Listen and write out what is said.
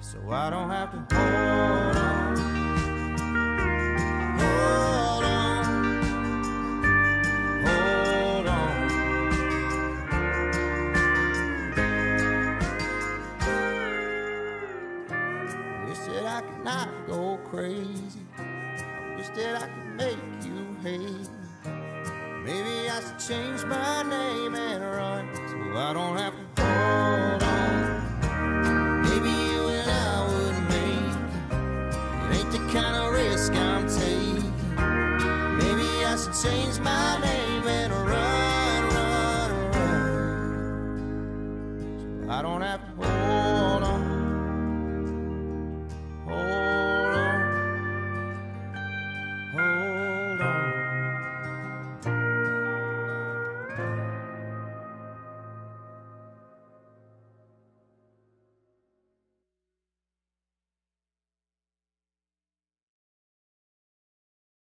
so I don't have to hold on. Hold on. Hold on. Wish that I could not go crazy. I wish that I could make you hate. Maybe I should change my name and run the kind of risk I'm taking. Maybe I should change my name and run, run, run. So I don't have to hold